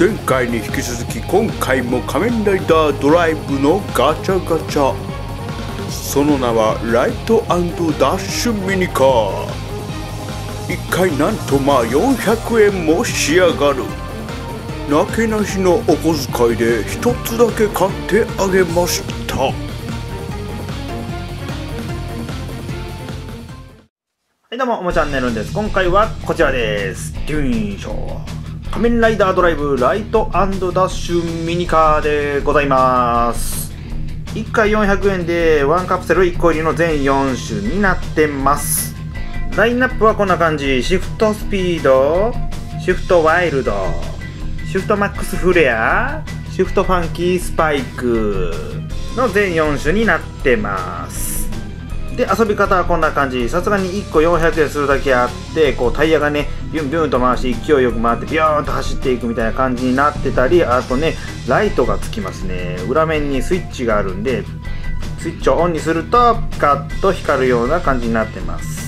前回に引き続き今回も仮面ライダードライブのガチャガチャその名はライトダッシュミニカー1回なんとまあ400円も仕上がるなけなしのお小遣いで一つだけ買ってあげましたはいどうも、おもチャンネルです。今回はこちらです。デューンショー。仮面ライダードライブライトダッシュミニカーでございます。1回400円で1カプセル1個入りの全4種になってます。ラインナップはこんな感じ。シフトスピード、シフトワイルド、シフトマックスフレア、シフトファンキースパイクの全4種になってます。で遊び方はこんな感じ。さすがに1個400円するだけあってこうタイヤがねビュンビュンと回して勢いよく回ってビューンと走っていくみたいな感じになってたりあとねライトがつきますね。裏面にスイッチがあるんでスイッチをオンにするとピカッと光るような感じになってます。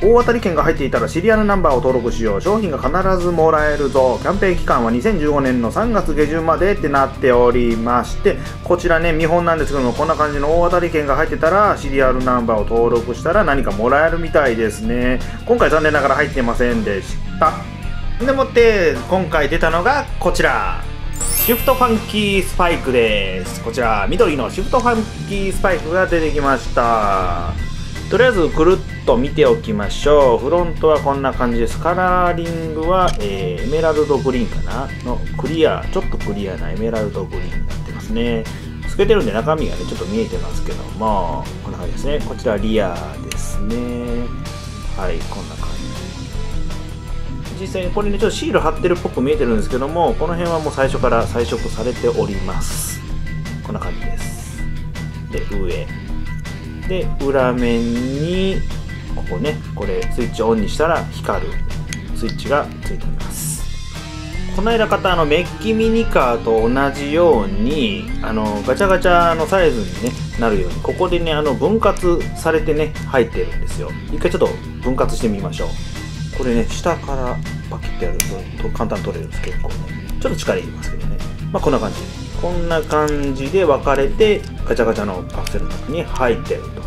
大当たり券が入っていたらシリアルナンバーを登録しよう。商品が必ずもらえるぞ。キャンペーン期間は2015年の3月下旬までってなっておりまして。こちらね見本なんですけどもこんな感じの大当たり券が入ってたらシリアルナンバーを登録したら何かもらえるみたいですね。今回残念ながら入ってませんでした。でもって今回出たのがこちら。シフトファンキースパイクです。こちら緑のシフトファンキースパイクが出てきました。とりあえずくるっと見ておきましょう。フロントはこんな感じです。カラーリングは、えーエメラルドグリーンかなのクリアちょっとクリアなエメラルドグリーンになってますね。透けてるんで中身がねちょっと見えてますけどもこんな感じですね。こちらリアですね。はいこんな感じ。実際にこれねちょっとシール貼ってるっぽく見えてるんですけどもこの辺はもう最初から彩色されております。こんな感じです。で上。で裏面にここねこれスイッチオンにしたら光るスイッチがついております。この間買ったあのメッキミニカーと同じようにあのガチャガチャのサイズに、ね、なるようにここでねあの分割されてね入ってるんですよ。一回ちょっと分割してみましょう。これね下からパキッてやるとと簡単に取れるんです結構ね。ちょっと力いりますけどね。まあこんな感じ。こんな感じで分かれてガチャガチャのカプセルの中に入ってると。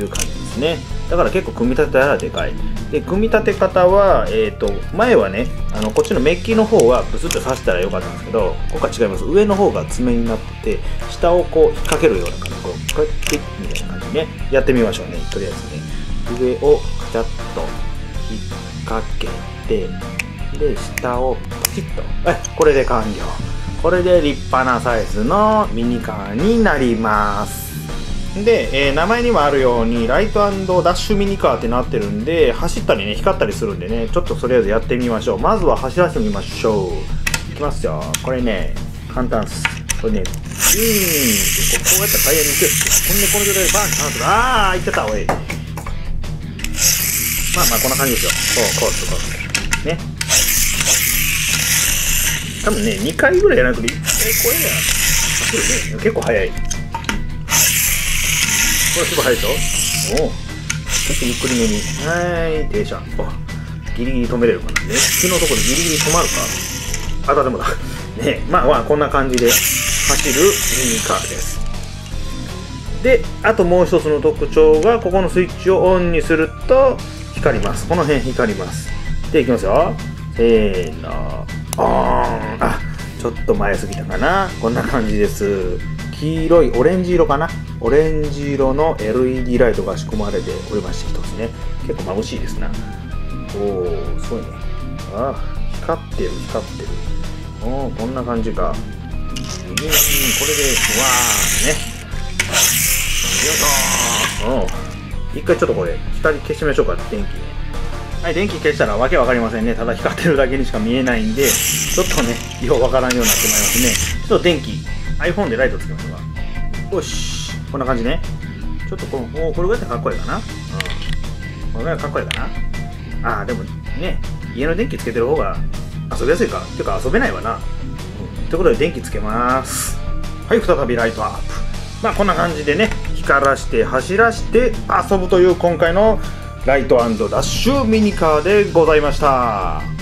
いう感じですね。だから結構組み立てたらでかい。で組み立て方は、えー、と前はねあのこっちのメッキの方はブスッと刺したらよかったんですけど今回違います。上の方が爪になって下をこう引っ掛けるような感じ。こうこうやってみたいな感じね。やってみましょうね。とりあえずね。上をカチャッと引っ掛けてで下をポチッと。えこれで完了。これで立派なサイズのミニカーになります。で、えー名前にもあるようにライトダッシュミニカーってなってるんで走ったりね光ったりするんでねちょっととりあえずやってみましょう。まずは走らせてみましょう。いきますよ。これね簡単っす。これねビーンってこうやったらタイヤに行く。ほんでこの状態でバーンって離すああいってた。おい。まあまあこんな感じですよ。こうこうすこう。ね。多分ね2回ぐらいやらなくて1回超えりゃ走るね。結構速い。れすごい速いでしょおおちょっとゆっくりめに。はい。停車。おギリギリ止めれるかな。ネックのところでギリギリ止まるか。あだでもだ。ね。まあまあこんな感じで。走るミニカーです。であともう一つの特徴がここのスイッチをオンにすると光ります。この辺光ります。でいきますよ。せーの。オン。あちょっと前すぎたかな。こんな感じです黄色いオレンジ色かな？オレンジ色の LED ライトが仕込まれておりまして一つね。結構眩しいですな。おおすごいね。あ光ってる光ってる。おおこんな感じか。うんこれでわーね。よいしょうん一回ちょっとこれ光消しましょうか。電気ね。はい電気消したらわけわかりませんね。ただ光ってるだけにしか見えないんでちょっとねようわからんようになってまいりますね。ちょっと電気 iPhone でライトつけましょうかよしこんな感じね。ちょっとこのおこれぐらいかっこいいかな。うんこれぐらいかっこいいかな。あーでもね家の電気つけてる方が遊びやすいか。っていうか遊べないわな、うん、ということで電気つけます。はい再びライトアップ。まあこんな感じでね光らして走らして遊ぶという今回のライトダッシュミニカーでございました。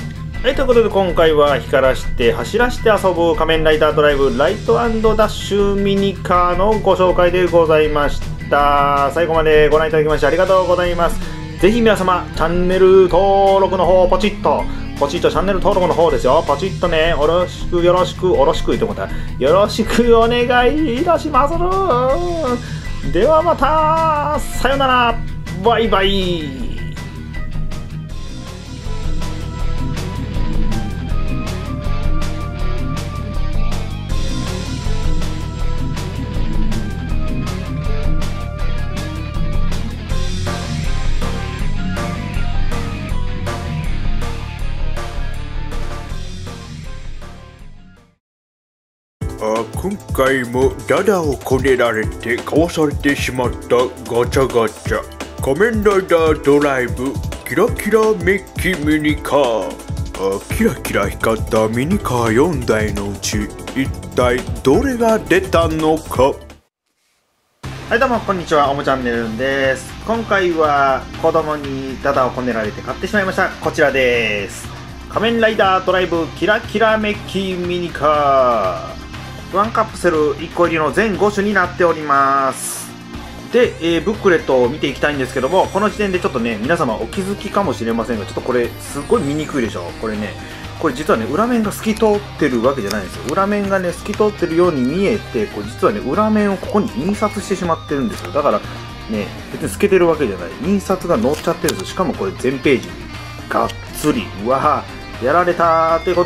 はい、ということで今回は光らして走らして遊ぶ仮面ライダードライブライトダッシュミニカーのご紹介でございました。最後までご覧いただきましてありがとうございます。ぜひ皆様、チャンネル登録の方、ポチッと、ポチッとチャンネル登録の方ですよ。ポチッとね、よろしく、よろしく、よろしく言って思った。よろしくお願いいたしまする。ではまた、さよなら、バイバイ。あ今回もダダをこねられてかわされてしまったガチャガチャ。仮面ライダードライブキラキラメッキミニカー。あキラキラ光ったミニカー4台のうち一体どれが出たのか？はいどうもこんにちは。おもチャンネルです。今回は子供にダダをこねられて買ってしまいました。こちらです。仮面ライダードライブキラキラメッキミニカー。ワンカプセル1個入りの全5種になっております。で、えーブックレットを見ていきたいんですけどもこの時点でちょっとね皆様お気づきかもしれませんがちょっとこれすごい見にくいでしょこれねこれ実はね裏面が透き通ってるわけじゃないんですよ。裏面がね透き通ってるように見えてこれ実はね裏面をここに印刷してしまってるんですよ。だからね別に透けてるわけじゃない。印刷が載っちゃってるんですよ。しかもこれ全ページがっつり。うわやられたーということ